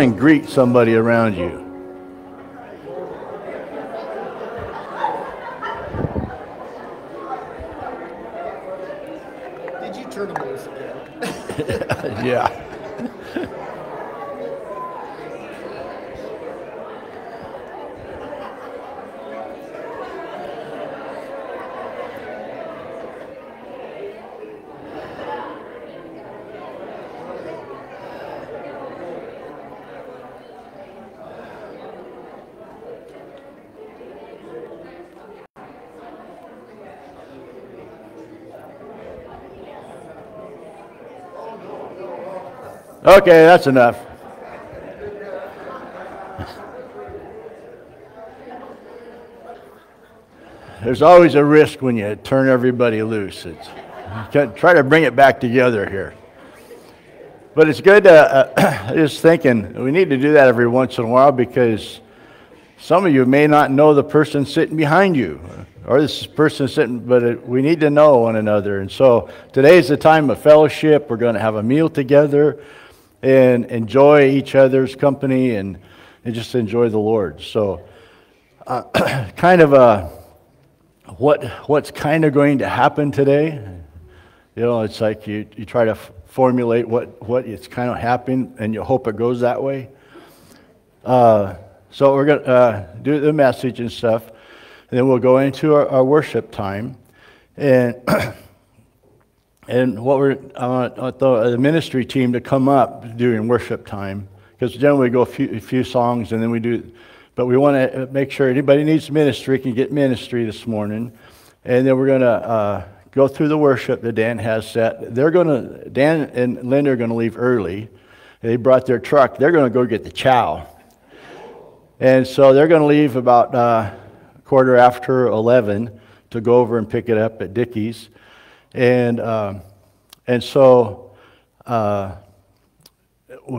and greet somebody around you. Okay, that's enough. There's always a risk when you turn everybody loose. It's, try to bring it back together here. But it's good to, uh, just thinking, we need to do that every once in a while because some of you may not know the person sitting behind you or this person sitting, but it, we need to know one another. And so today is the time of fellowship. We're going to have a meal together and enjoy each other's company and, and just enjoy the Lord. So, uh, kind of a what what's kind of going to happen today. You know, it's like you, you try to f- formulate what, what it's kind of happening and you hope it goes that way. Uh, so we're going to uh, do the message and stuff. And then we'll go into our, our worship time. And And what we're, I want the, ministry team to come up during worship time, because generally we go a few, a few songs and then we do, but we want to make sure anybody needs ministry can get ministry this morning. And then we're going to uh, go through the worship that Dan has set. They're going to, Dan and Linda are going to leave early. They brought their truck. They're going to go get the chow. And so they're going to leave about uh, quarter after 11 to go over and pick it up at Dickey's. And, uh, and so, uh,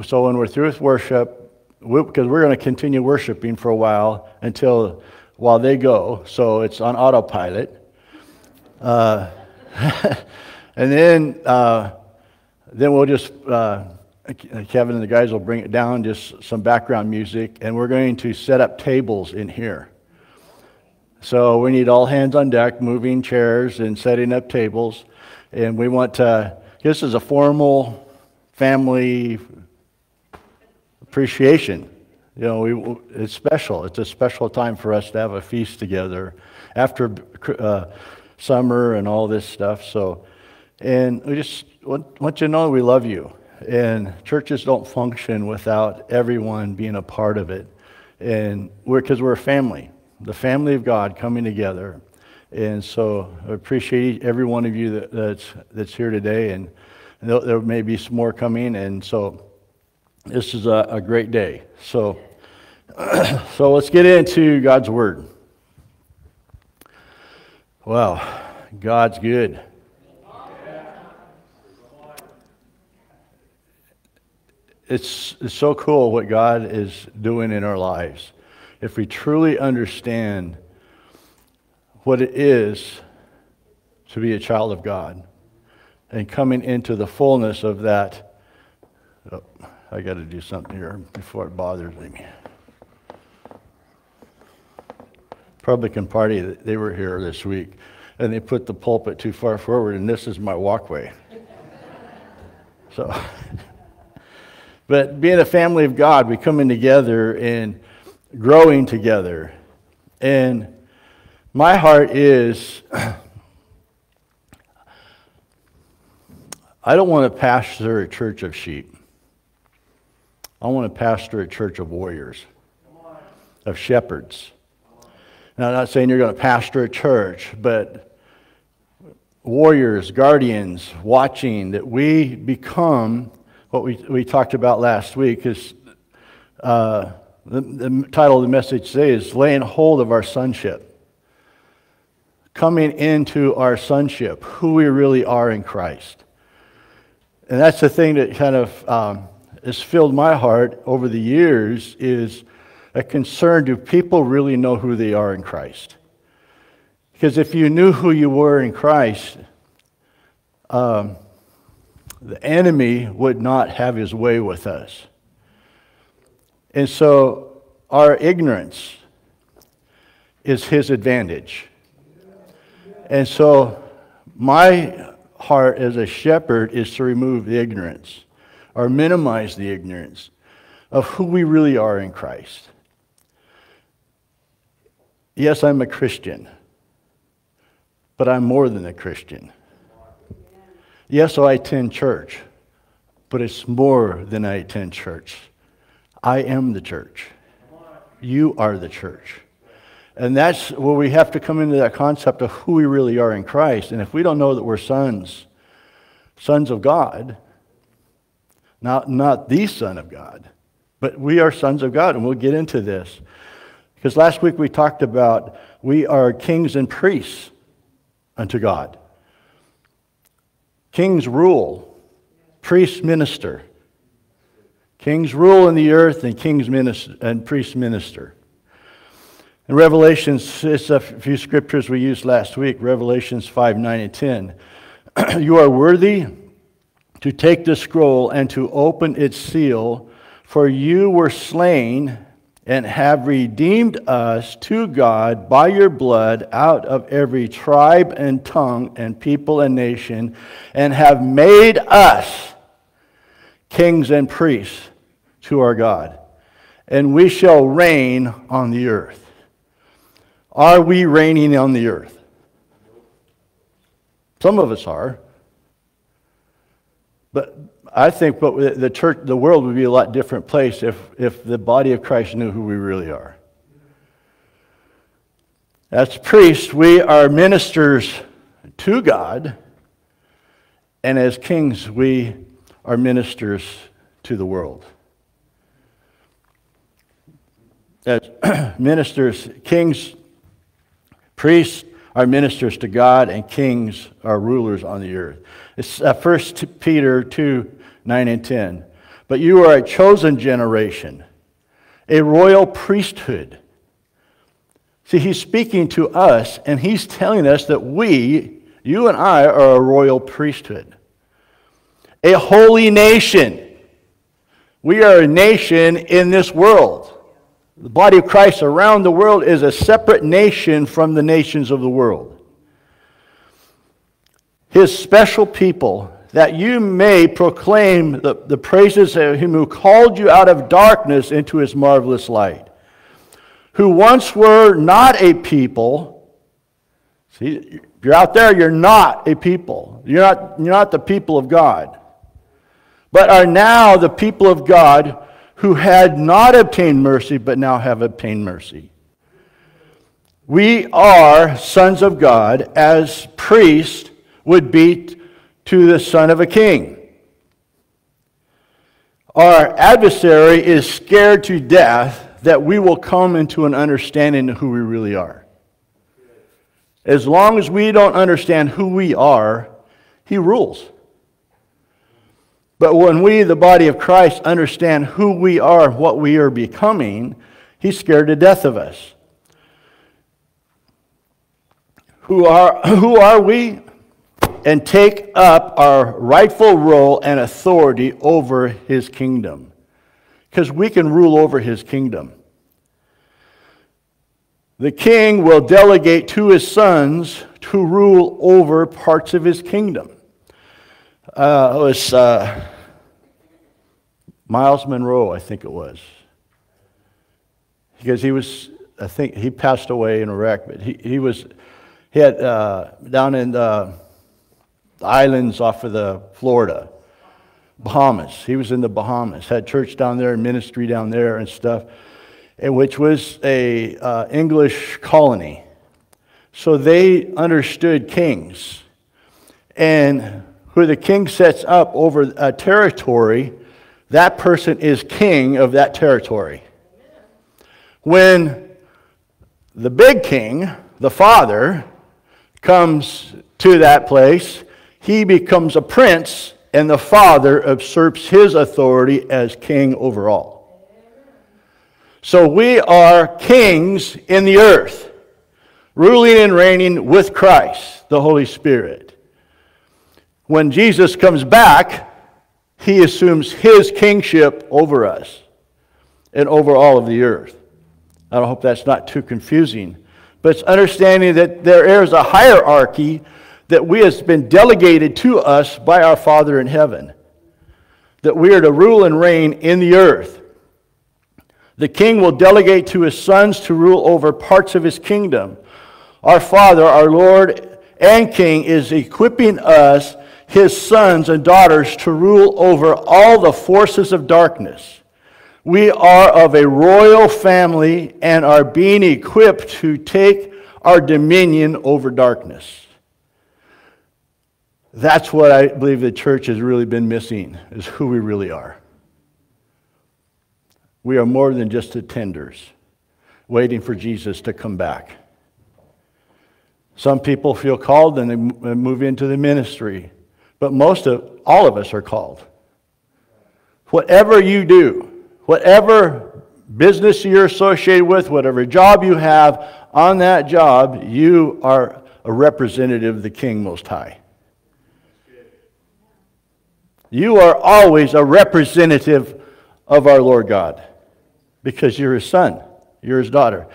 so when we're through with worship, because we, we're going to continue worshiping for a while until while they go, so it's on autopilot. Uh, and then, uh, then we'll just, uh, Kevin and the guys will bring it down, just some background music, and we're going to set up tables in here. So we need all hands on deck, moving chairs and setting up tables. And we want to, this is a formal family appreciation. You know, we, it's special. It's a special time for us to have a feast together after uh, summer and all this stuff. So, and we just want, want you to know we love you. And churches don't function without everyone being a part of it. And we're, because we're a family the family of God coming together. And so I appreciate every one of you that, that's, that's here today, and, and there may be some more coming. And so this is a, a great day. So, so let's get into God's Word. Wow, God's good. It's, it's so cool what God is doing in our lives if we truly understand what it is to be a child of God and coming into the fullness of that. Oh, I got to do something here before it bothers me. Republican Party, they were here this week, and they put the pulpit too far forward, and this is my walkway. so, but being a family of God, we come in together and growing together. And my heart is I don't want to pastor a church of sheep. I want to pastor a church of warriors, of shepherds. Now, I'm not saying you're going to pastor a church, but warriors, guardians, watching that we become what we, we talked about last week is uh, the, the title of the message today is Laying Hold of Our Sonship. Coming into our sonship, who we really are in Christ. And that's the thing that kind of um, has filled my heart over the years is a concern do people really know who they are in Christ? Because if you knew who you were in Christ, um, the enemy would not have his way with us. And so our ignorance is his advantage. And so my heart as a shepherd is to remove the ignorance or minimize the ignorance of who we really are in Christ. Yes, I'm a Christian, but I'm more than a Christian. Yes, I attend church, but it's more than I attend church. I am the church. You are the church. And that's where we have to come into that concept of who we really are in Christ. And if we don't know that we're sons, sons of God, not, not the Son of God, but we are sons of God, and we'll get into this. Because last week we talked about we are kings and priests unto God. Kings rule, priests minister. Kings rule in the earth, and kings minister, and priests minister. In Revelations, it's a few scriptures we used last week, Revelations 5, 9, and 10. you are worthy to take the scroll and to open its seal, for you were slain and have redeemed us to God by your blood out of every tribe and tongue and people and nation, and have made us kings and priests to our God. And we shall reign on the earth. Are we reigning on the earth? Some of us are. But I think the church, the world would be a lot different place if, if the body of Christ knew who we really are. As priests, we are ministers to God, and as kings, we are ministers to the world. As ministers, kings Priests are ministers to God, and kings are rulers on the earth. It's uh, 1 Peter 2 9 and 10. But you are a chosen generation, a royal priesthood. See, he's speaking to us, and he's telling us that we, you and I, are a royal priesthood, a holy nation. We are a nation in this world. The body of Christ around the world is a separate nation from the nations of the world. His special people, that you may proclaim the, the praises of him who called you out of darkness into his marvelous light, who once were not a people. See, you're out there, you're not a people. You're not, you're not the people of God, but are now the people of God who had not obtained mercy, but now have obtained mercy. We are sons of God as priests would be to the son of a king. Our adversary is scared to death that we will come into an understanding of who we really are. As long as we don't understand who we are, he rules. But when we, the body of Christ, understand who we are, what we are becoming, he's scared to death of us. Who are, who are we? And take up our rightful role and authority over his kingdom. Because we can rule over his kingdom. The king will delegate to his sons to rule over parts of his kingdom uh, it was uh, Myles Munroe, I think it was. Because he was, I think he passed away in Iraq, but he, he was, he had uh, down in the islands off of the Florida, Bahamas. He was in the Bahamas, had church down there and ministry down there and stuff, and which was a uh, English colony. So they understood kings. And who the king sets up over a territory, that person is king of that territory. When the big king, the father, comes to that place, he becomes a prince, and the father usurps his authority as king over all. So we are kings in the earth, ruling and reigning with Christ, the Holy Spirit when Jesus comes back, he assumes his kingship over us. and over all of the earth. I hope that's not too confusing. But it's understanding that there is a hierarchy that we has been delegated to us by our Father in heaven. That we are to rule and reign in the earth. The king will delegate to his sons to rule over parts of his kingdom. Our Father, our Lord and King, is equipping us, his sons and daughters, to rule over all the forces of darkness. We are of a royal family and are being equipped to take our dominion over darkness. That's what I believe the church has really been missing, is who we really are. We are more than just attenders waiting for Jesus to come back. Some people feel called and they move into the ministry, but most of all of us are called. Whatever you do, whatever business you're associated with, whatever job you have, on that job, you are a representative of the King Most High. You are always a representative of our Lord God because you're his son, you're his daughter.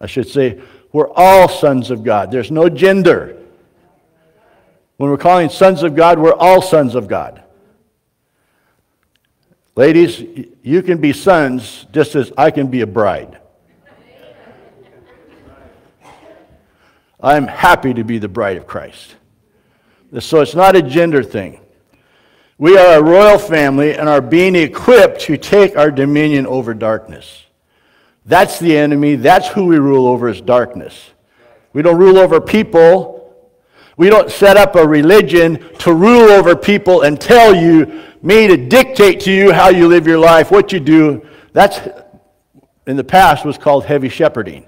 I should say, we're all sons of God. There's no gender. When we're calling sons of God, we're all sons of God. Ladies, you can be sons just as I can be a bride. I'm happy to be the bride of Christ. So it's not a gender thing. We are a royal family and are being equipped to take our dominion over darkness. That's the enemy. That's who we rule over is darkness. We don't rule over people. We don't set up a religion to rule over people and tell you me to dictate to you how you live your life, what you do. That's, in the past, was called heavy shepherding.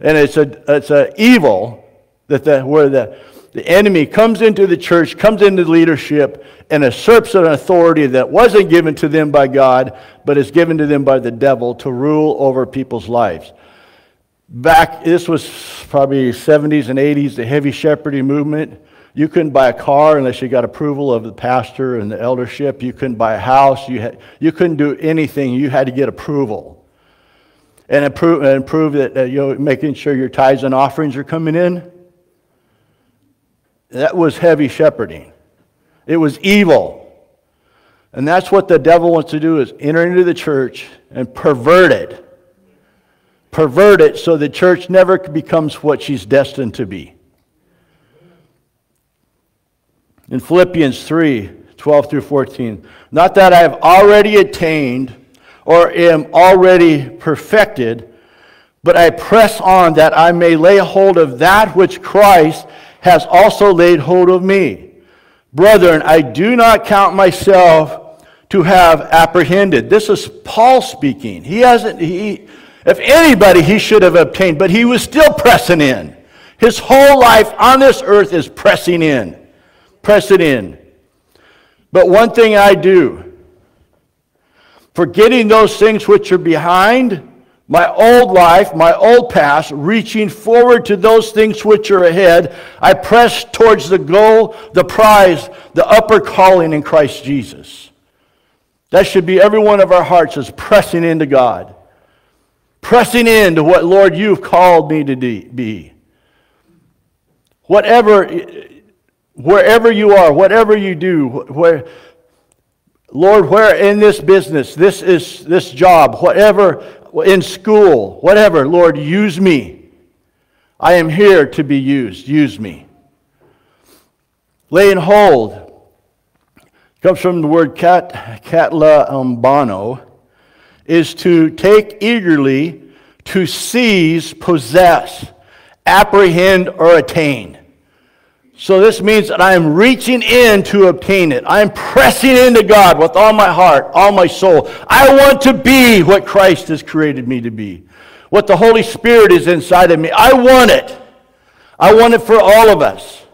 And it's a, it's a evil that the, where the, the enemy comes into the church, comes into leadership, and usurps an authority that wasn't given to them by God, but is given to them by the devil to rule over people's lives. Back, this was probably 70s and 80s, the heavy shepherding movement. You couldn't buy a car unless you got approval of the pastor and the eldership. You couldn't buy a house. You, had, you couldn't do anything. You had to get approval. And approve, and prove that uh, you're making sure your tithes and offerings are coming in. That was heavy shepherding. It was evil. And that's what the devil wants to do is enter into the church and pervert it. Pervert it so the church never becomes what she's destined to be. in Philippians 3 12 through 14. Not that I have already attained or am already perfected, but I press on that I may lay hold of that which Christ has also laid hold of me. Brethren, I do not count myself to have apprehended. This is Paul speaking. He hasn't, he, if anybody, he should have obtained, but he was still pressing in. His whole life on this earth is pressing in Pressing in. But one thing I do, forgetting those things which are behind, my old life, my old past, reaching forward to those things which are ahead, I press towards the goal, the prize, the upper calling in Christ Jesus. That should be every one of our hearts is pressing into God. Pressing into what, Lord, you've called me to be. Whatever wherever you are, whatever you do, where, Lord, where in this business, this is this job, whatever, in school, whatever, Lord, use me. I am here to be used. Use me. Laying hold comes from the word cat, katalambano, is to take eagerly, to seize, possess, apprehend, or attain. So this means that I am reaching in to obtain it. I am pressing into God with all my heart, all my soul. I want to be what Christ has created me to be. What the Holy Spirit is inside of me. I want it. I want it for all of us.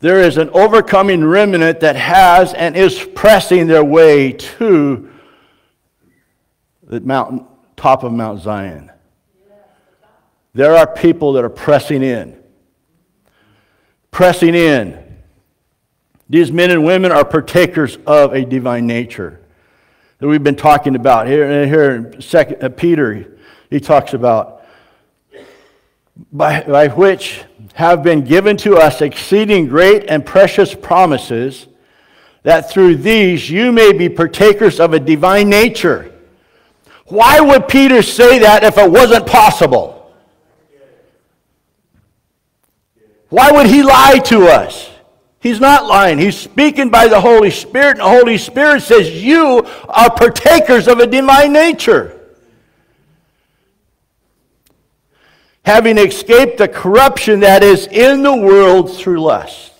There is an overcoming remnant that has and is pressing their way to the mountain, top of Mount Zion. There are people that are pressing in. Pressing in. These men and women are partakers of a divine nature that we've been talking about. Here, here in Second, uh, Peter, he talks about by, by which have been given to us exceeding great and precious promises, that through these you may be partakers of a divine nature. Why would Peter say that if it wasn't possible? Why would he lie to us? He's not lying. He's speaking by the Holy Spirit, and the Holy Spirit says, You are partakers of a divine nature. Having escaped the corruption that is in the world through lust.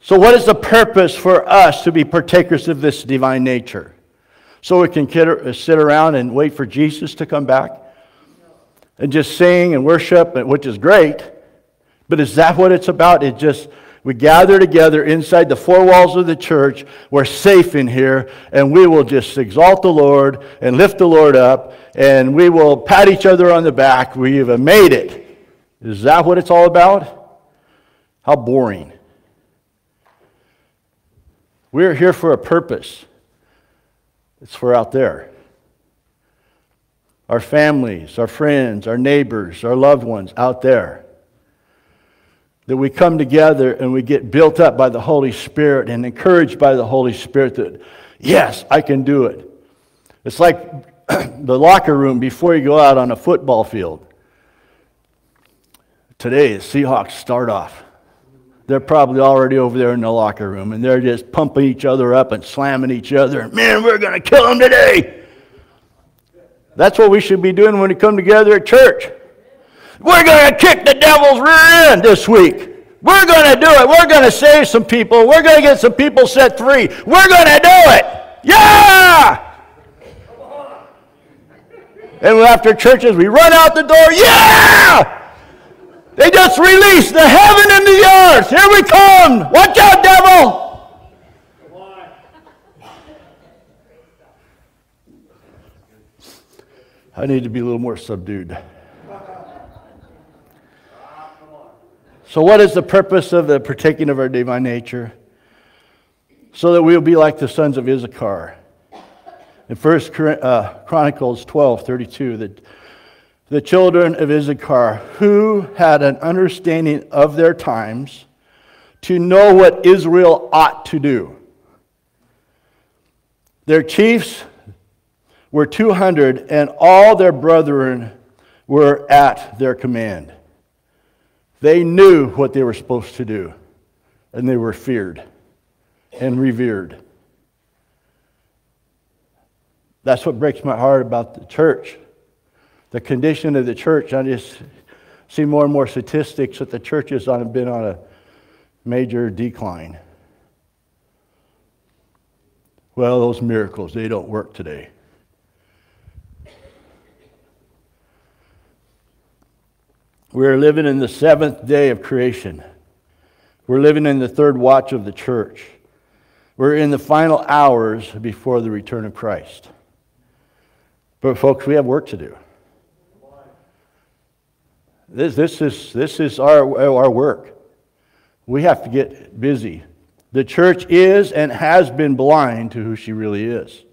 So, what is the purpose for us to be partakers of this divine nature? So we can uh, sit around and wait for Jesus to come back and just sing and worship, which is great. But is that what it's about? It just we gather together inside the four walls of the church. We're safe in here, and we will just exalt the Lord and lift the Lord up, and we will pat each other on the back. We have made it. Is that what it's all about? How boring. We're here for a purpose. It's for out there. Our families, our friends, our neighbors, our loved ones out there that we come together and we get built up by the Holy Spirit and encouraged by the Holy Spirit that, yes, I can do it. It's like the locker room before you go out on a football field. Today, the Seahawks start off. They're probably already over there in the locker room and they're just pumping each other up and slamming each other. Man, we're going to kill them today. That's what we should be doing when we come together at church. We're going to kick the devil's rear end this week. We're going to do it. We're going to save some people. We're going to get some people set free. We're going to do it. Yeah! And after churches, we run out the door. Yeah! They just released the heaven and the earth. Here we come. Watch out, devil. I need to be a little more subdued. So, what is the purpose of the partaking of our divine nature? So that we will be like the sons of Issachar. In 1 uh, Chronicles 12 32, the, the children of Issachar, who had an understanding of their times to know what Israel ought to do. Their chiefs were 200, and all their brethren were at their command. They knew what they were supposed to do, and they were feared and revered. That's what breaks my heart about the church. The condition of the church. I just see more and more statistics that the church has been on a major decline. Well, those miracles, they don't work today. We're living in the seventh day of creation. We're living in the third watch of the church. We're in the final hours before the return of Christ. But, folks, we have work to do. This, this is, this is our, our work. We have to get busy. The church is and has been blind to who she really is.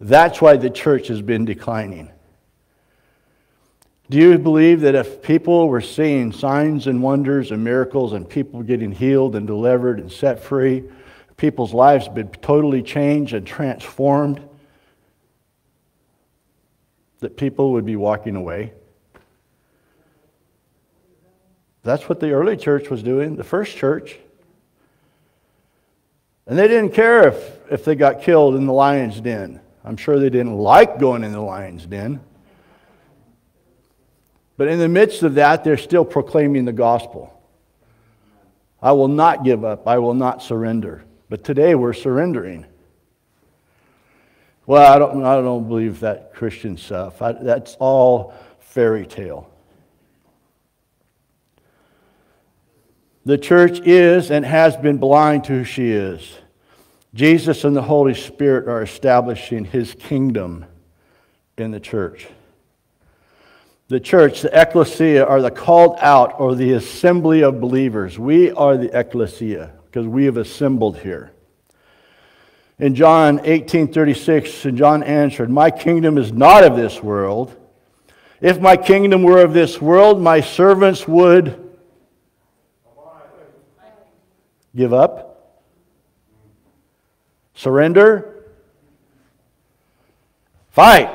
That's why the church has been declining. Do you believe that if people were seeing signs and wonders and miracles and people getting healed and delivered and set free, people's lives been totally changed and transformed, that people would be walking away? That's what the early church was doing, the first church. And they didn't care if, if they got killed in the lion's den. I'm sure they didn't like going in the lion's den. But in the midst of that, they're still proclaiming the gospel. I will not give up. I will not surrender. But today we're surrendering. Well, I don't, I don't believe that Christian stuff. I, that's all fairy tale. The church is and has been blind to who she is. Jesus and the Holy Spirit are establishing his kingdom in the church. The church, the ecclesia, are the called out or the assembly of believers. We are the ecclesia. because we have assembled here. In John 18:36, and John answered, "My kingdom is not of this world. If my kingdom were of this world, my servants would give up, surrender, fight,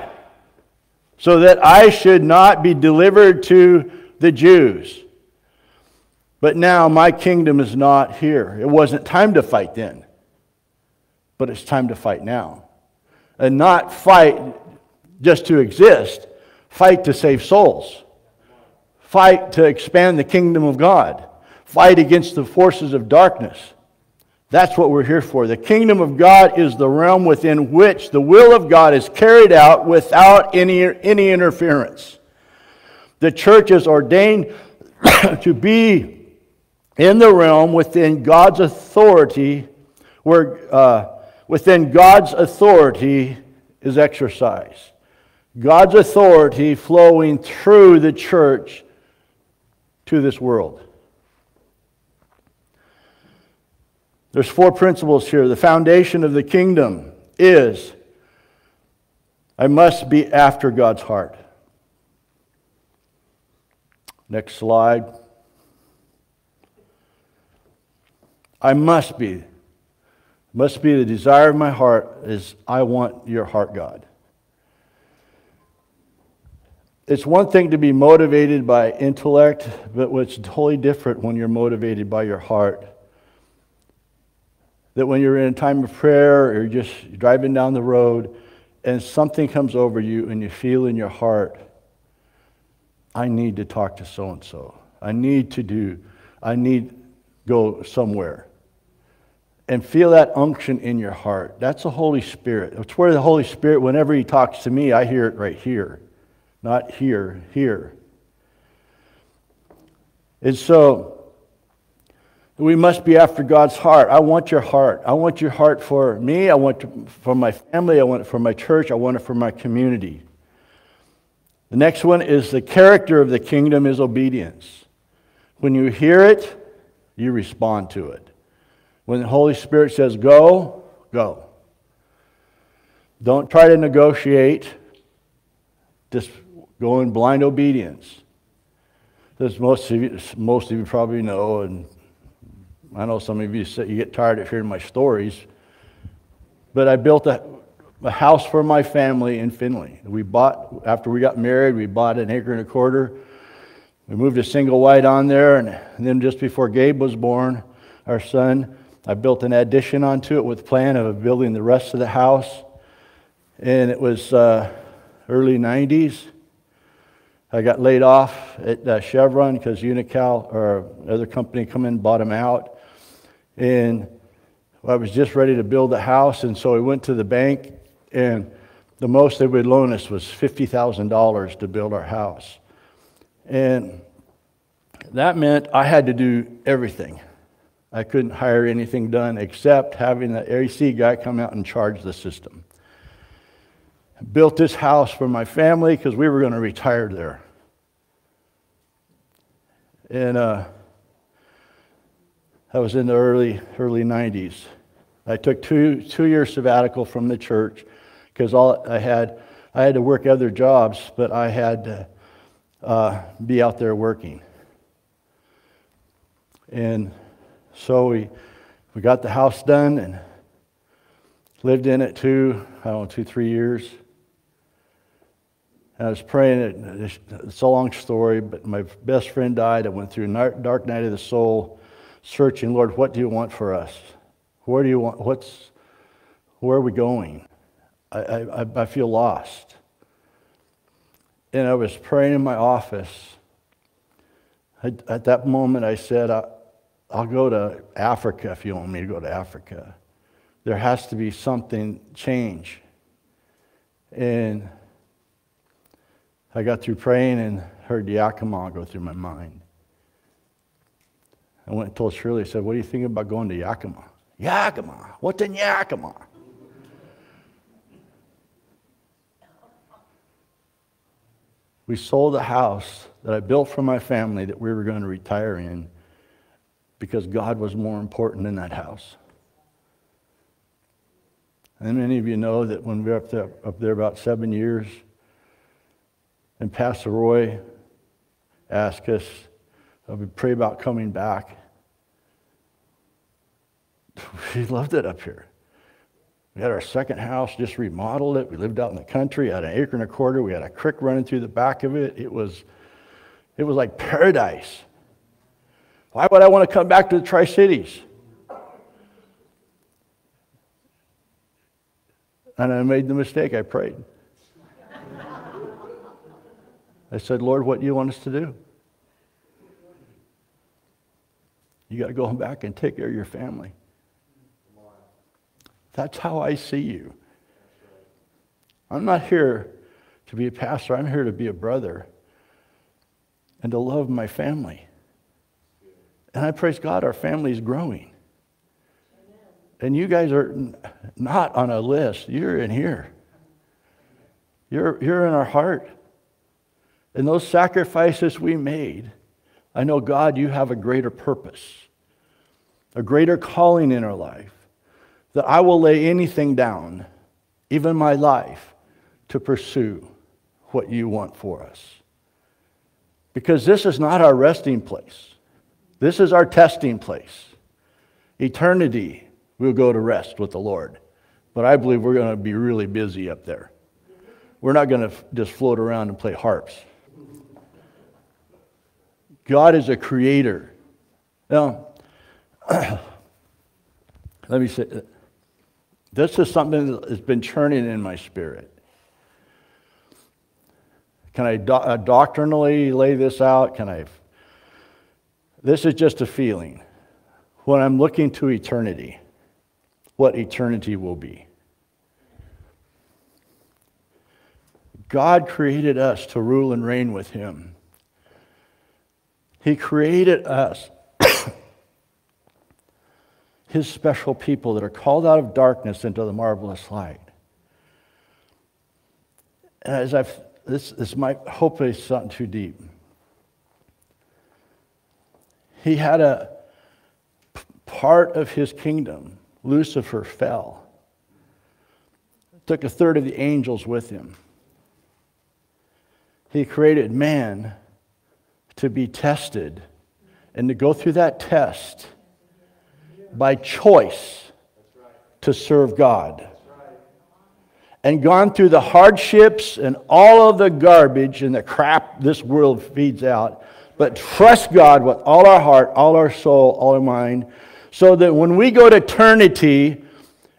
so that I should not be delivered to the Jews. But now my kingdom is not here. It wasn't time to fight then but it's time to fight now. And not fight just to exist, fight to save souls, fight to expand the kingdom of God, fight against the forces of darkness. That's what we're here for. The kingdom of God is the realm within which the will of God is carried out without any, any interference. The church is ordained to be in the realm within God's authority, where uh, within God's authority is exercised. God's authority flowing through the church to this world. There's four principles here. The foundation of the kingdom is I must be after God's heart. Next slide. I must be must be the desire of my heart is I want your heart, God. It's one thing to be motivated by intellect, but what's totally different when you're motivated by your heart. That when you're in a time of prayer or you're just driving down the road and something comes over you and you feel in your heart, I need to talk to so and so. I need to do, I need go somewhere and feel that unction in your heart. That's the Holy Spirit. It's where the Holy Spirit, whenever He talks to me, I hear it right here, not here, here. And so, we must be after God's heart. I want your heart. I want your heart for me. I want it for my family. I want it for my church. I want it for my community. The next one is the character of the kingdom is obedience. When you hear it, you respond to it. When the Holy Spirit says go, go. Don't try to negotiate. Just go in blind obedience. As most of you, most of you probably know, and I know some of you say you get tired of hearing my stories, but I built a, a house for my family in Finley. We bought, after we got married, we bought an acre and a quarter. We moved a single wide on there, and, and then just before Gabe was born, our son, I built an addition onto it with plan of building the rest of the house. And it was uh, early 90s. I got laid off at uh, Chevron because Unocal or another company come in bought them out. And I was just ready to build a house, and so we went to the bank, and the most they would loan us was $50,000 to build our house. And that meant I had to do everything. I couldn't hire anything done except having the AC guy come out and charge the system. Built this house for my family because we were going to retire there. And uh, that was in the early, early 90s. I took two, two years sabbatical from the church because all I had, I had to work other jobs, but I had to uh, be out there working. And so we, we got the house done and lived in it two, I don't know, two, three years. I was praying, it's a long story, but my best friend died. I went through a dark night of the soul, searching, Lord, what do you want for us? Where do you want, what's, where are we going? I, I, I feel lost. And I was praying in my office. I, at that moment, I said, I'll go to Africa if you want me to go to Africa. There has to be something change. And I got through praying and heard Yakima go through my mind. I went and told Shirley, I said, What do you think about going to Yakima? Yakima? What's in Yakima? We sold a house that I built for my family that we were going to retire in because God was more important in that house. And many of you know that when we were up there, up there about seven years, and Pastor Roy asked us, we pray about coming back. We loved it up here. We had our second house, just remodeled it. We lived out in the country, had an acre and a quarter. We had a creek running through the back of it. It was, it was like paradise. Why would I want to come back to the Tri Cities? And I made the mistake. I prayed. I said, Lord, what do you want us to do? You got to go back and take care of your family. That's how I see you. I'm not here to be a pastor, I'm here to be a brother and to love my family. And I praise God, our family is growing. And you guys are not on a list, you're in here. You're, you're in our heart. And those sacrifices we made, I know, God, you have a greater purpose, a greater calling in our life that I will lay anything down, even my life, to pursue what you want for us. Because this is not our resting place, this is our testing place. Eternity, we'll go to rest with the Lord. But I believe we're going to be really busy up there. We're not going to just float around and play harps. God is a creator. Now, let me say, this is something that has been churning in my spirit. Can I do- uh, doctrinally lay this out? Can I? This is just a feeling. When I'm looking to eternity, what eternity will be. God created us to rule and reign with Him. He created us his special people that are called out of darkness into the marvelous light. And as I've, this, this might hopefully it's not too deep. He had a part of his kingdom, Lucifer fell. Took a third of the angels with him. He created man to be tested and to go through that test by choice to serve God. And gone through the hardships and all of the garbage and the crap this world feeds out, but trust God with all our heart, all our soul, all our mind, so that when we go to eternity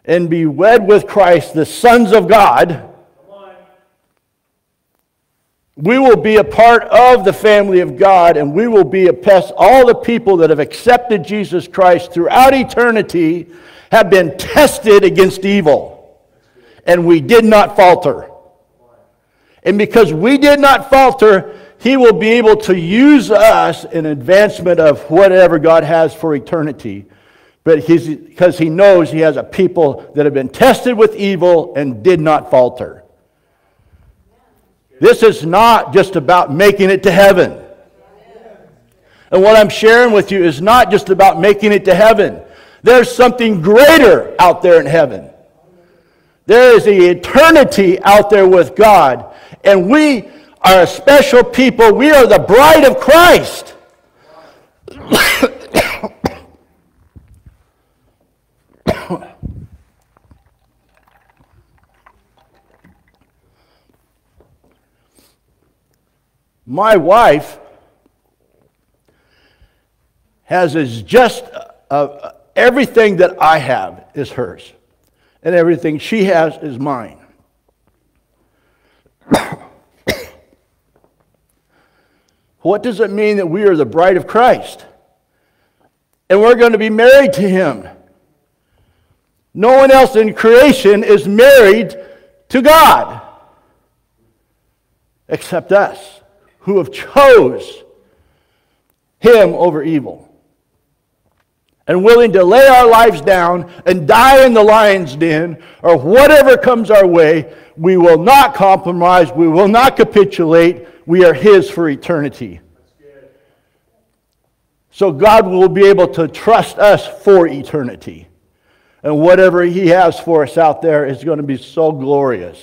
and be wed with Christ, the sons of God, we will be a part of the family of God and we will be a pest. All the people that have accepted Jesus Christ throughout eternity have been tested against evil. And we did not falter. And because we did not falter, he will be able to use us in advancement of whatever God has for eternity. But he's, because he knows he has a people that have been tested with evil and did not falter. This is not just about making it to heaven. And what I'm sharing with you is not just about making it to heaven. There's something greater out there in heaven. There is the eternity out there with God. And we are a special people. We are the bride of Christ. My wife has is just uh, uh, everything that I have is hers, and everything she has is mine. what does it mean that we are the bride of Christ? And we're going to be married to him. No one else in creation is married to God except us who have chose him over evil and willing to lay our lives down and die in the lion's den or whatever comes our way, we will not compromise, we will not capitulate. We are his for eternity. So God will be able to trust us for eternity. And whatever He has for us out there is going to be so glorious.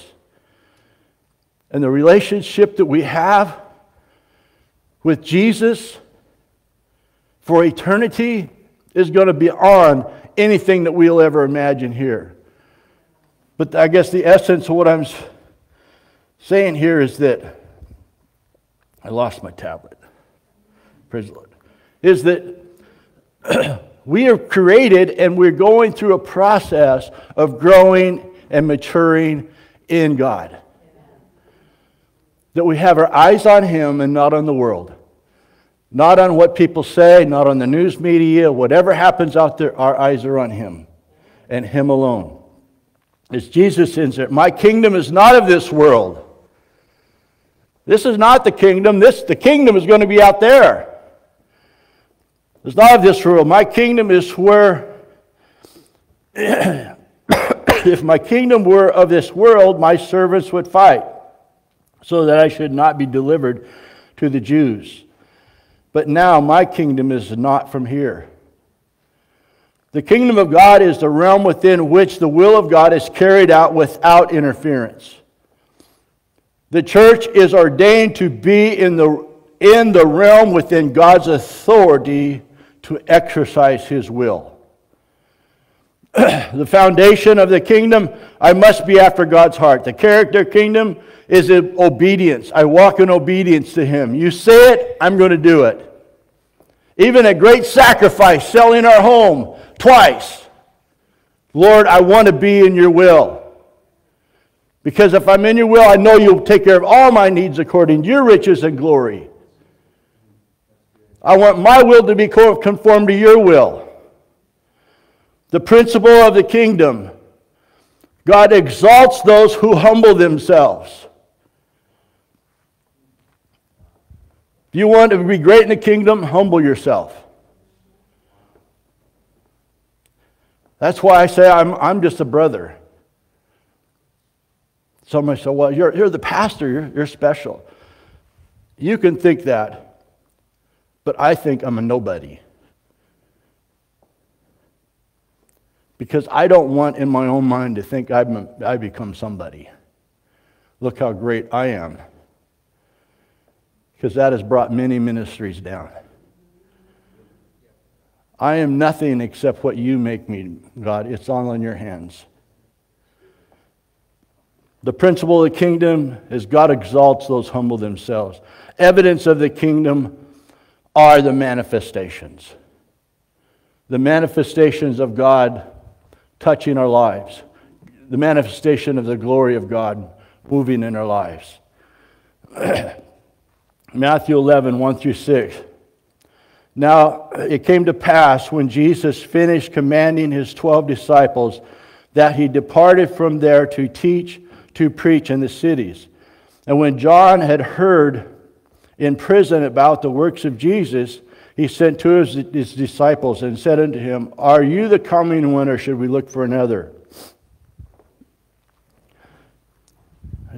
And the relationship that we have with Jesus for eternity is going to be on anything that we'll ever imagine here. But I guess the essence of what I'm saying here is that I lost my tablet. Praise the Lord. Is that we are created and we're going through a process of growing and maturing in God. That we have our eyes on Him and not on the world. Not on what people say, not on the news media, whatever happens out there, our eyes are on Him and Him alone. As Jesus says, My kingdom is not of this world. This is not the kingdom. This, the kingdom is going to be out there. It's not of this world. My kingdom is where, if my kingdom were of this world, my servants would fight, so that I should not be delivered to the Jews. But now my kingdom is not from here. The kingdom of God is the realm within which the will of God is carried out without interference. The church is ordained to be in the, in the realm within God's authority to exercise his will. the foundation of the kingdom, I must be after God's heart. The character kingdom is obedience. I walk in obedience to him. You say it, I'm going to do it. Even a great sacrifice, selling our home twice. Lord, I want to be in your will. Because if I'm in your will, I know you'll take care of all my needs according to your riches and glory. I want my will to be conformed to your will. The principle of the kingdom God exalts those who humble themselves. If you want to be great in the kingdom, humble yourself. That's why I say I'm, I'm just a brother. Somebody said, Well, you're, you're the pastor, you're, you're special. You can think that, but I think I'm a nobody. Because I don't want in my own mind to think a, I become somebody. Look how great I am. Because that has brought many ministries down. I am nothing except what you make me, God. It's all in your hands. The principle of the kingdom is God exalts those humble themselves. Evidence of the kingdom are the manifestations. The manifestations of God touching our lives. The manifestation of the glory of God moving in our lives. Matthew 11, 1 through 6. Now it came to pass when Jesus finished commanding his 12 disciples that he departed from there to teach to preach in the cities. And when John had heard in prison about the works of Jesus, he sent two of his disciples and said unto him, Are you the coming one, or should we look for another?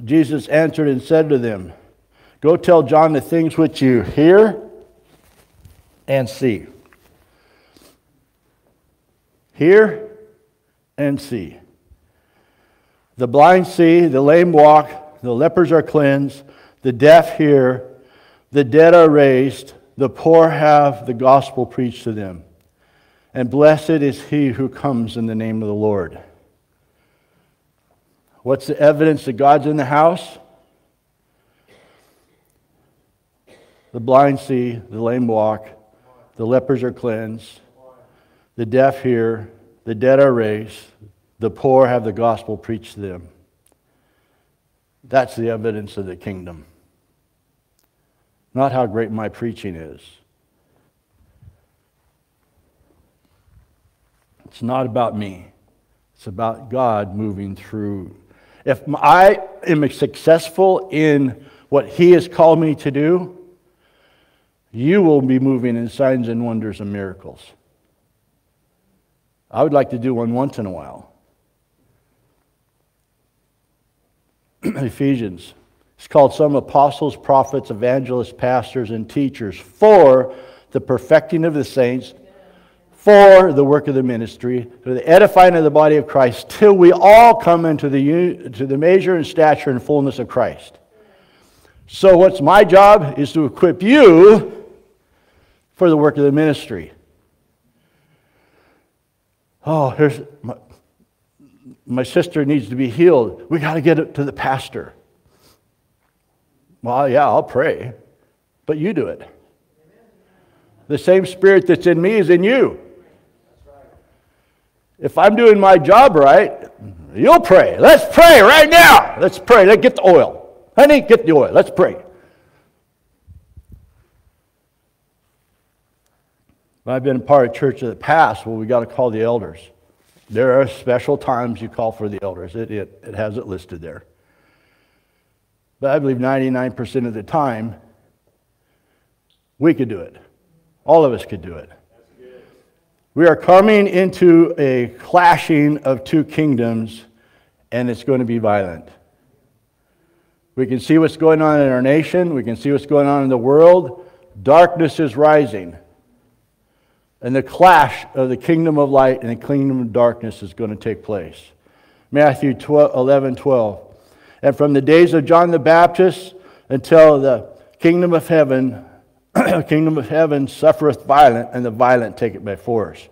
Jesus answered and said to them, Go tell John the things which you hear and see. Hear and see. The blind see, the lame walk, the lepers are cleansed, the deaf hear, the dead are raised, the poor have the gospel preached to them. And blessed is he who comes in the name of the Lord. What's the evidence that God's in the house? The blind see, the lame walk, the lepers are cleansed, the deaf hear, the dead are raised, the poor have the gospel preached to them. That's the evidence of the kingdom. Not how great my preaching is. It's not about me. It's about God moving through. If I am successful in what He has called me to do, you will be moving in signs and wonders and miracles. I would like to do one once in a while. Ephesians. It's called some apostles, prophets, evangelists, pastors, and teachers for the perfecting of the saints, for the work of the ministry, for the edifying of the body of Christ, till we all come into the, to the measure and stature and fullness of Christ. So, what's my job is to equip you for the work of the ministry. Oh, here's my, my sister needs to be healed. We got to get it to the pastor. Well, yeah, I'll pray, but you do it. The same spirit that's in me is in you. If I'm doing my job right, you'll pray. Let's pray right now. Let's pray. Let's get the oil. Honey, get the oil. Let's pray. I've been a part of church of the past where we got to call the elders. There are special times you call for the elders. It, it, it has it listed there. But I believe 99% of the time, we could do it. All of us could do it. We are coming into a clashing of two kingdoms, and it's going to be violent. We can see what's going on in our nation, we can see what's going on in the world. Darkness is rising. And the clash of the kingdom of light and the kingdom of darkness is going to take place. Matthew 12, 11, 12. And from the days of John the Baptist until the kingdom of heaven kingdom of heaven suffereth violent, and the violent take it by force.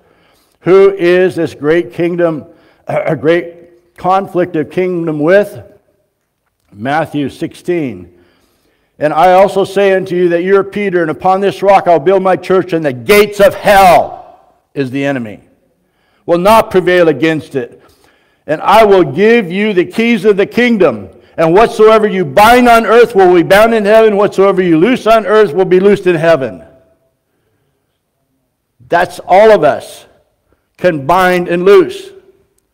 Who is this great kingdom, a great conflict of kingdom with? Matthew 16. And I also say unto you that you are Peter, and upon this rock I'll build my church, and the gates of hell is the enemy, will not prevail against it. And I will give you the keys of the kingdom. And whatsoever you bind on earth will be bound in heaven. Whatsoever you loose on earth will be loosed in heaven. That's all of us can bind and loose.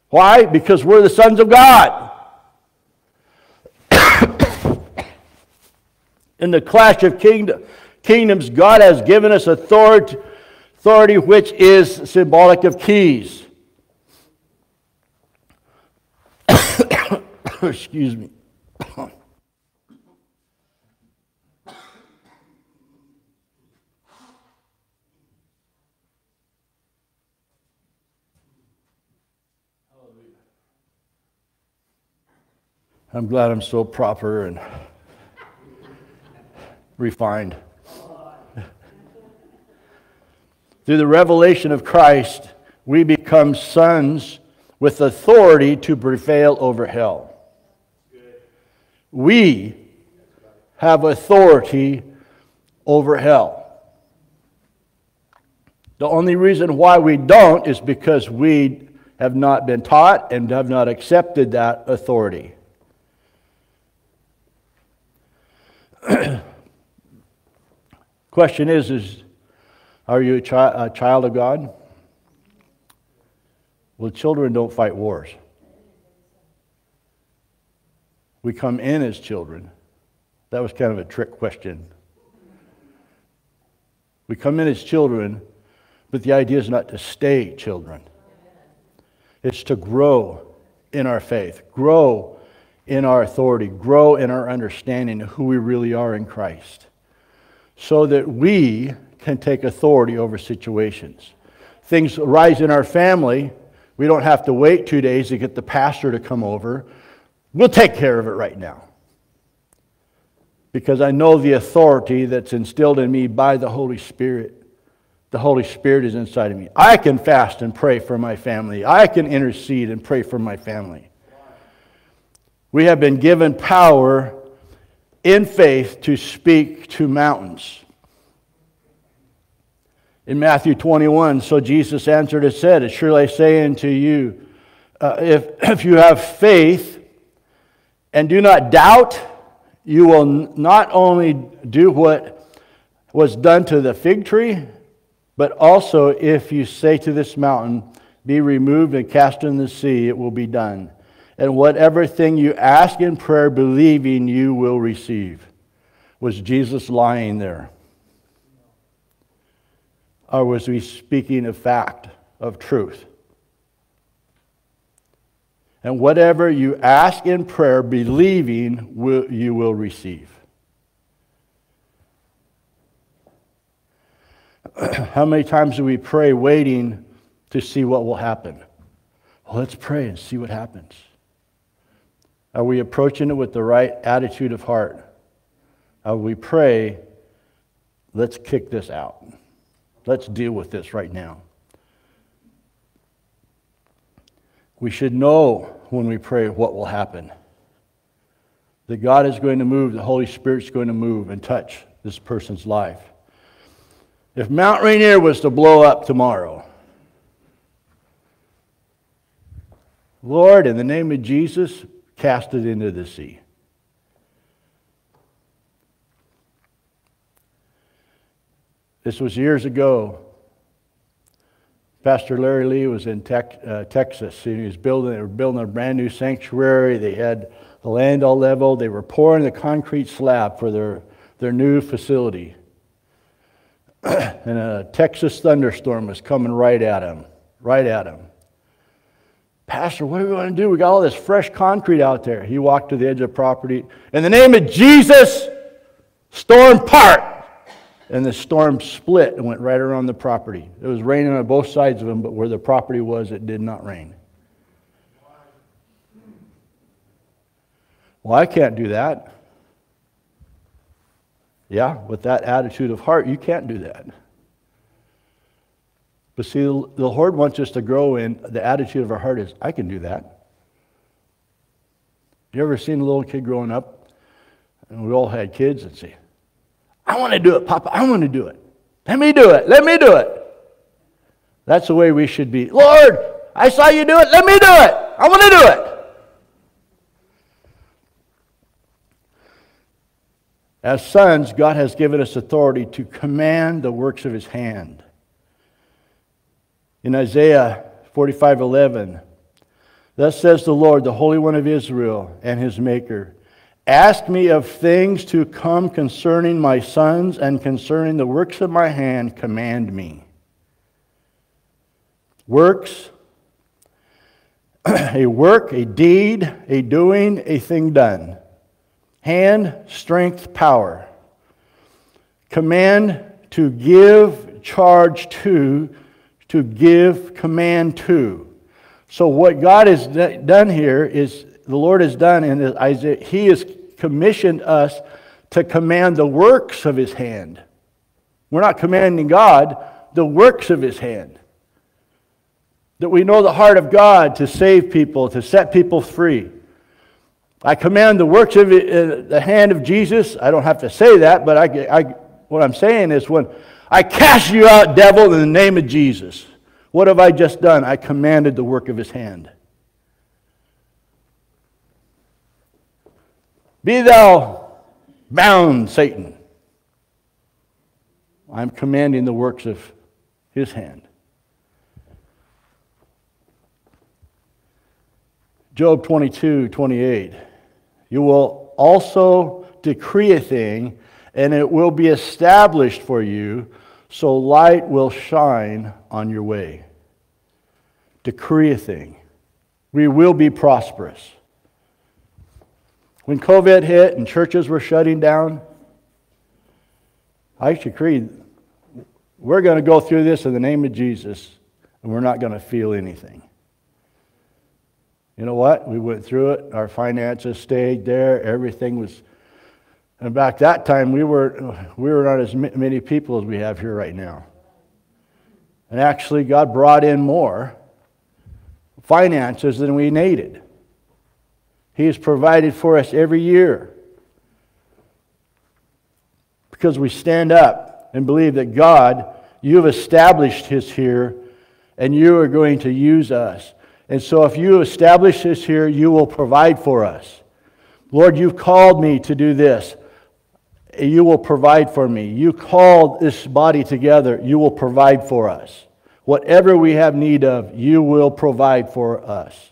Why? Because we're the sons of God. In the clash of kingdom, kingdoms, God has given us authority, authority which is symbolic of keys. Excuse me. I'm glad I'm so proper and refined. Through the revelation of Christ, we become sons with authority to prevail over hell. We have authority over hell. The only reason why we don't is because we have not been taught and have not accepted that authority. Question is, is are you a, chi- a child of God? Well, children don't fight wars. We come in as children. That was kind of a trick question. We come in as children, but the idea is not to stay children. It's to grow in our faith, grow in our authority, grow in our understanding of who we really are in Christ, so that we can take authority over situations. Things arise in our family, we don't have to wait two days to get the pastor to come over. We'll take care of it right now. Because I know the authority that's instilled in me by the Holy Spirit. The Holy Spirit is inside of me. I can fast and pray for my family. I can intercede and pray for my family. We have been given power in faith to speak to mountains. In Matthew 21, so Jesus answered and said, Surely I say unto you, uh, if, if you have faith and do not doubt, you will not only do what was done to the fig tree, but also if you say to this mountain, Be removed and cast in the sea, it will be done and whatever thing you ask in prayer, believing you will receive. Was Jesus lying there? Or was he speaking of fact, of truth? And whatever you ask in prayer, believing will, you will receive. How many times do we pray waiting to see what will happen? Well, let's pray and see what happens. Are we approaching it with the right attitude of heart? Are we pray, let's kick this out. Let's deal with this right now. We should know when we pray what will happen. That God is going to move, the Holy Spirit's going to move and touch this person's life. If Mount Rainier was to blow up tomorrow, Lord, in the name of Jesus, cast it into the sea. This was years ago. Pastor Larry Lee was in uh, Texas. He was building, they were building a brand new sanctuary. They had the land all leveled. They were pouring the concrete slab for their, their new facility. and a Texas thunderstorm was coming right at him, right at him. Pastor, what are we going to do? We got all this fresh concrete out there. He walked to the edge of the property. In the name of Jesus, storm part. And the storm split and went right around the property. It was raining on both sides of him, but where the property was, it did not rain. Well, I can't do that. Yeah, with that attitude of heart, you can't do that. But see, the Lord wants us to grow in the attitude of our heart is, I can do that. You ever seen a little kid growing up? And we all had kids and say, I want to do it, Papa. I want to do it. Let me do it. Let me do it. That's the way we should be. Lord, I saw you do it. Let me do it. I want to do it. As sons, God has given us authority to command the works of his hand. In Isaiah 45 11, thus says the Lord, the Holy One of Israel and his Maker Ask me of things to come concerning my sons and concerning the works of my hand, command me. Works, a work, a deed, a doing, a thing done. Hand, strength, power. Command to give, charge to, to give command to. So, what God has done here is the Lord has done in Isaiah, He has commissioned us to command the works of His hand. We're not commanding God, the works of His hand. That we know the heart of God to save people, to set people free. I command the works of uh, the hand of Jesus. I don't have to say that, but I, I, what I'm saying is when I cast you out, devil, in the name of Jesus, what have I just done? I commanded the work of his hand. Be thou bound, Satan. I'm commanding the works of his hand. Job 22, 28. You will also decree a thing, and it will be established for you, so light will shine on your way. Decree a thing. We will be prosperous. When COVID hit and churches were shutting down, I decreed we're going to go through this in the name of Jesus, and we're not going to feel anything. You know what? We went through it. Our finances stayed there. Everything was. And back that time, we were, we were not as many people as we have here right now. And actually, God brought in more finances than we needed. He has provided for us every year. Because we stand up and believe that God, you have established His here, and you are going to use us. And so, if you establish this here, you will provide for us. Lord, you've called me to do this. You will provide for me. You called this body together. You will provide for us. Whatever we have need of, you will provide for us.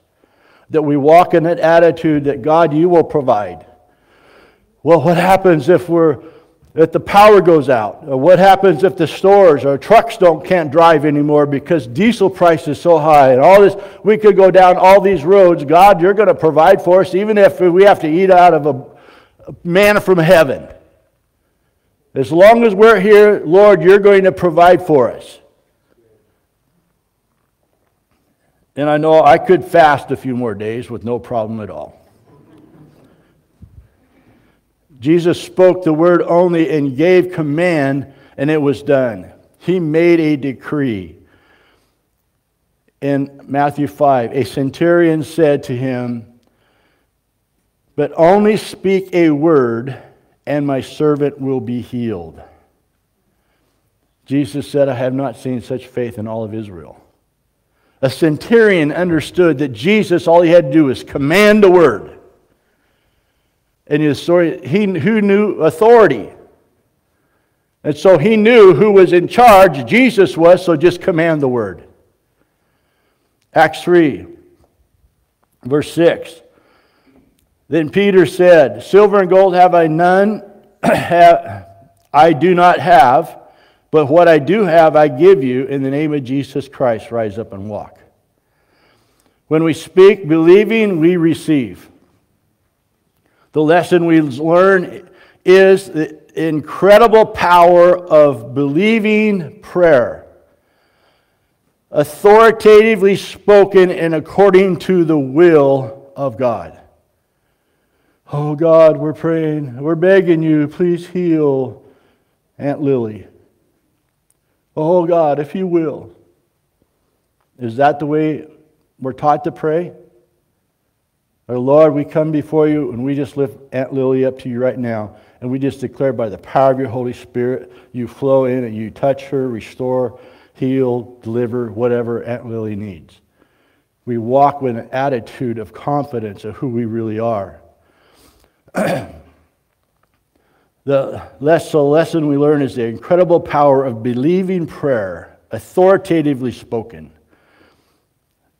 That we walk in that attitude that God, you will provide. Well, what happens if we're if the power goes out? What happens if the stores or trucks don't can't drive anymore because diesel price is so high and all this? We could go down all these roads. God, you're going to provide for us, even if we have to eat out of a manna from heaven. As long as we're here, Lord, you're going to provide for us. And I know I could fast a few more days with no problem at all. Jesus spoke the word only and gave command, and it was done. He made a decree. In Matthew 5, a centurion said to him, But only speak a word, and my servant will be healed. Jesus said, I have not seen such faith in all of Israel. A centurion understood that Jesus, all he had to do was command a word. And his story, he who knew authority. And so he knew who was in charge. Jesus was, so just command the word. Acts 3, verse 6. Then Peter said, Silver and gold have I none, I do not have, but what I do have I give you. In the name of Jesus Christ, rise up and walk. When we speak believing, we receive. The lesson we learn is the incredible power of believing prayer, authoritatively spoken and according to the will of God. Oh God, we're praying, we're begging you, please heal Aunt Lily. Oh God, if you will. Is that the way we're taught to pray? Or Lord, we come before you and we just lift Aunt Lily up to you right now. And we just declare by the power of your Holy Spirit, you flow in and you touch her, restore, heal, deliver, whatever Aunt Lily needs. We walk with an attitude of confidence of who we really are. the lesson we learn is the incredible power of believing prayer, authoritatively spoken.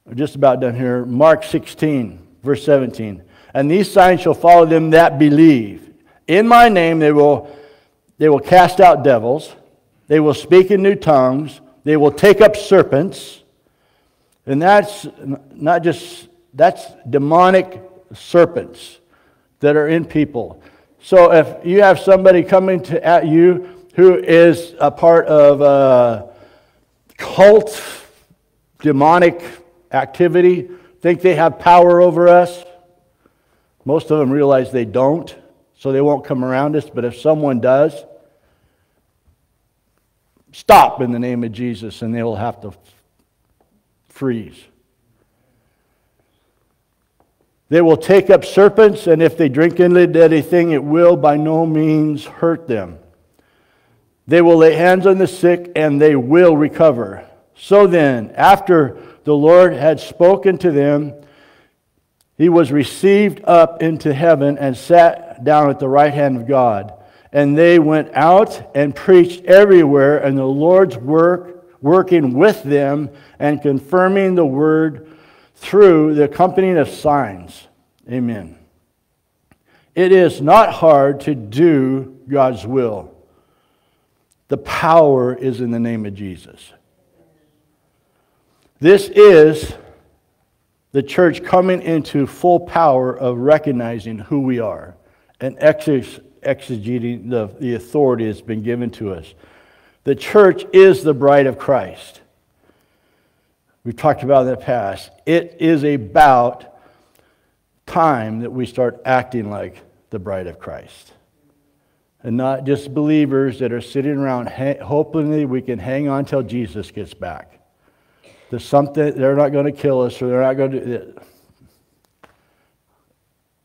We're just about done here. Mark 16, verse 17. And these signs shall follow them that believe. In my name they will, they will cast out devils, they will speak in new tongues, they will take up serpents. And that's not just, that's demonic serpents that are in people. So if you have somebody coming to, at you who is a part of a cult, demonic activity, think they have power over us. Most of them realize they don't, so they won't come around us. But if someone does, stop in the name of Jesus and they will have to freeze. They will take up serpents, and if they drink any deadly thing, it will by no means hurt them. They will lay hands on the sick, and they will recover. So then, after the Lord had spoken to them, he was received up into heaven and sat down at the right hand of God. And they went out and preached everywhere, and the Lord's work working with them and confirming the word through the accompanying of signs. Amen. It is not hard to do God's will. The power is in the name of Jesus. This is the church coming into full power of recognizing who we are and exegeting the, the authority that's been given to us. The church is the bride of Christ. We've talked about in the past. It is about time that we start acting like the bride of Christ. And not just believers that are sitting around hoping we can hang on till Jesus gets back. There's something, they're not going to kill us or they're not going to.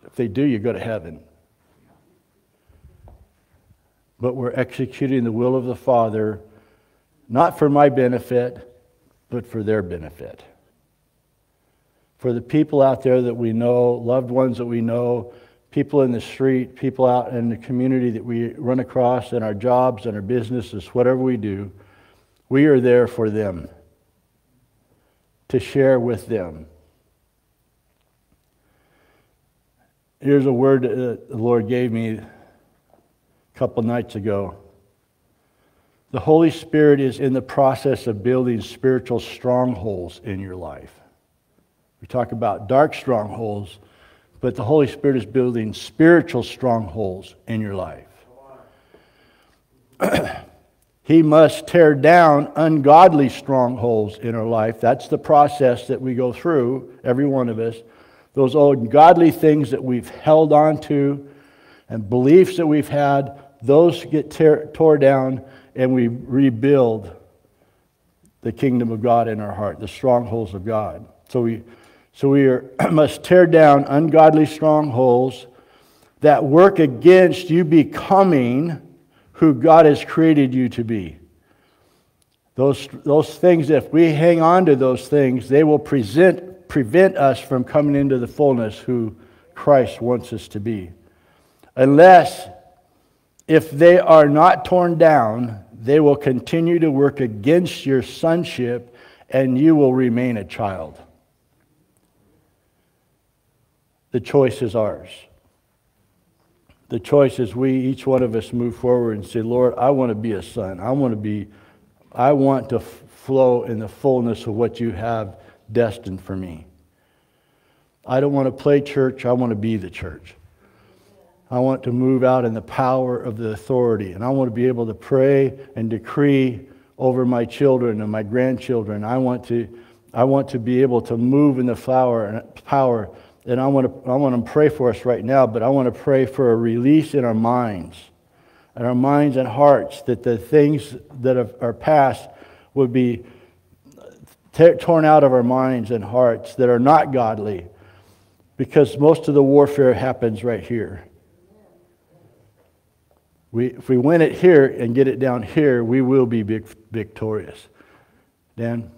If they do, you go to heaven. But we're executing the will of the Father, not for my benefit, but for their benefit. For the people out there that we know, loved ones that we know, people in the street, people out in the community that we run across in our jobs and our businesses, whatever we do, we are there for them to share with them. Here's a word that the Lord gave me a couple nights ago. The Holy Spirit is in the process of building spiritual strongholds in your life. We talk about dark strongholds, but the Holy Spirit is building spiritual strongholds in your life. he must tear down ungodly strongholds in our life. That's the process that we go through, every one of us. Those old godly things that we've held on to and beliefs that we've had, those get tear, tore down and we rebuild the kingdom of God in our heart, the strongholds of God. So we, so we are, must tear down ungodly strongholds that work against you becoming who God has created you to be. Those, those things, if we hang on to those things, they will present, prevent us from coming into the fullness who Christ wants us to be. Unless, if they are not torn down, they will continue to work against your sonship and you will remain a child. The choice is ours. The choice is we, each one of us, move forward and say, Lord, I want to be a son. I want to be, I want to flow in the fullness of what you have destined for me. I don't want to play church, I want to be the church. I want to move out in the power of the authority. And I want to be able to pray and decree over my children and my grandchildren. I want to, I want to be able to move in the flower and power. And I want, to, I want to pray for us right now, but I want to pray for a release in our minds, in our minds and hearts, that the things that are past would be torn out of our minds and hearts that are not godly, because most of the warfare happens right here. We, if we win it here and get it down here, we will be big, victorious. Dan?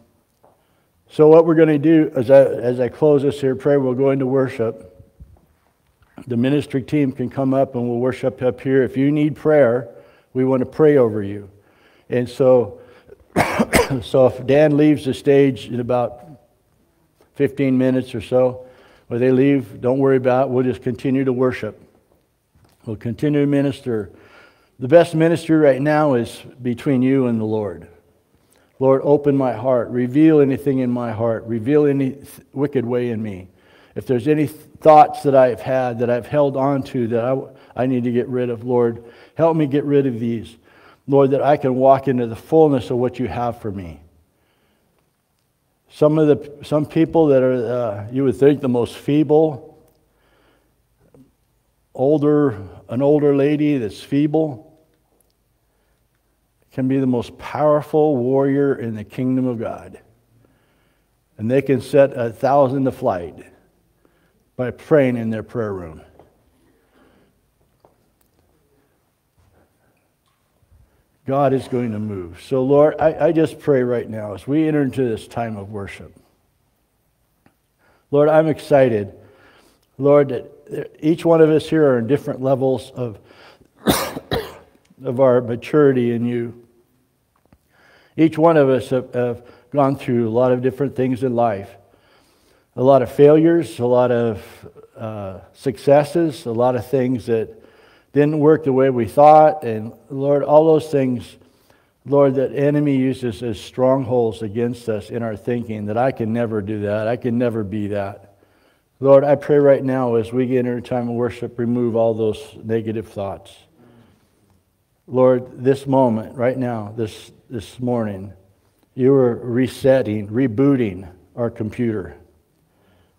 So, what we're going to do as I, as I close this here prayer, we'll go into worship. The ministry team can come up and we'll worship up here. If you need prayer, we want to pray over you. And so, so if Dan leaves the stage in about 15 minutes or so, when they leave, don't worry about it. We'll just continue to worship. We'll continue to minister. The best ministry right now is between you and the Lord. Lord, open my heart. Reveal anything in my heart. Reveal any wicked way in me. If there's any thoughts that I've had that I've held on to that I, I need to get rid of, Lord, help me get rid of these. Lord, that I can walk into the fullness of what you have for me. Some of the some people that are uh, you would think the most feeble, older, an older lady that's feeble can be the most powerful warrior in the kingdom of God. And they can set a thousand to flight by praying in their prayer room. God is going to move. So, Lord, I, I just pray right now as we enter into this time of worship. Lord, I'm excited. Lord, that each one of us here are in different levels of, of our maturity in you. Each one of us have, have gone through a lot of different things in life a lot of failures, a lot of uh, successes, a lot of things that didn't work the way we thought. And Lord, all those things, Lord, that enemy uses as strongholds against us in our thinking, that I can never do that. I can never be that. Lord, I pray right now as we get into time of worship, remove all those negative thoughts. Lord, this moment, right now, this, this morning, you are resetting, rebooting our computer.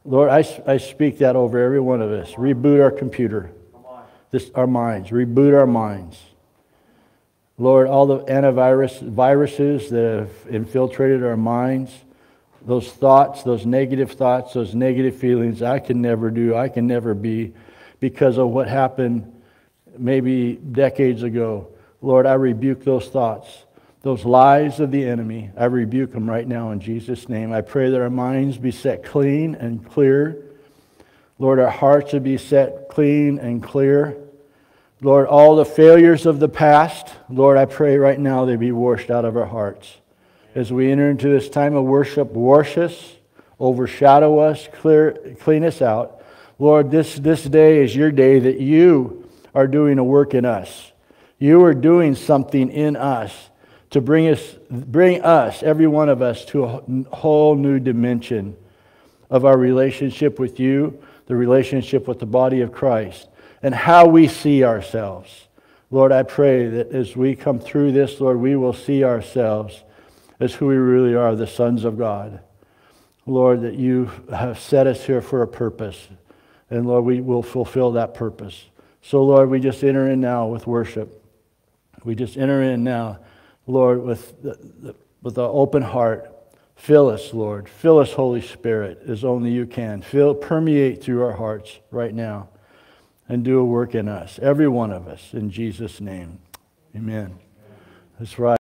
Lord, I, I speak that over every one of us. Reboot our computer, this, our minds, reboot our minds. Lord, all the antivirus viruses that have infiltrated our minds, those thoughts, those negative thoughts, those negative feelings, I can never do, I can never be because of what happened maybe decades ago. Lord, I rebuke those thoughts, those lies of the enemy. I rebuke them right now in Jesus' name. I pray that our minds be set clean and clear. Lord, our hearts would be set clean and clear. Lord, all the failures of the past, Lord, I pray right now they be washed out of our hearts. As we enter into this time of worship, wash us, overshadow us, clear, clean us out. Lord, this, this day is your day that you are doing a work in us. You are doing something in us to bring us, bring us, every one of us, to a whole new dimension of our relationship with you, the relationship with the body of Christ, and how we see ourselves. Lord, I pray that as we come through this, Lord, we will see ourselves as who we really are, the sons of God. Lord, that you have set us here for a purpose. And Lord, we will fulfill that purpose. So, Lord, we just enter in now with worship. We just enter in now, Lord, with the, with an open heart. Fill us, Lord. Fill us, Holy Spirit, as only you can. Fill, permeate through our hearts right now and do a work in us, every one of us, in Jesus' name. Amen. That's right.